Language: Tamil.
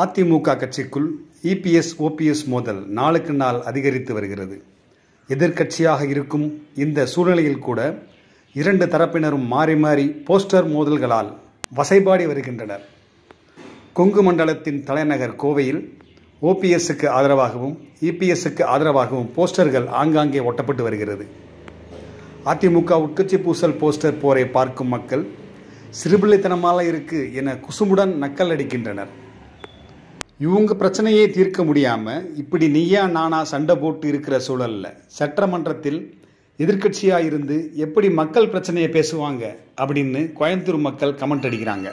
அதிமுக கட்சிக்குள் இபிஎஸ் ஓபிஎஸ் மோதல் நாளுக்கு நாள் அதிகரித்து வருகிறது. எதிர்க்கட்சியாக இருக்கும் இந்த சூழ்நிலையில் கூட இரண்டு தரப்பினரும் மாறி மாறி போஸ்டர் மோதல்களால் வசைபாடி வருகின்றனர். கொங்கு மண்டலத்தின் தலைநகர் கோவையில் ஓபிஎஸ்க்கு ஆதரவாகவும் இபிஎஸ்க்கு ஆதரவாகவும் போஸ்டர்கள் ஆங்காங்கே ஒட்டப்பட்டு வருகிறது. அதிமுக உட்கட்சி பூசல் போஸ்டர் போரை பார்க்கும் மக்கள் சிறுபிள்ளைத்தனமாக இருக்கு என குசுமுடன் நக்கல் அடிக்கின்றனர். இவங்க பிரச்சனையே தீர்க்க முடியாமல் இப்படி நீயா நானா சண்டை போட்டு இருக்கிற சூழல்ல சட்டமன்றத்தில் எதிர்கட்சியாக இருந்து எப்படி மக்கள் பிரச்சனையை பேசுவாங்க அப்படின்னு கோயம்புத்தூர் மக்கள் கமெண்ட் அடிக்கிறாங்க.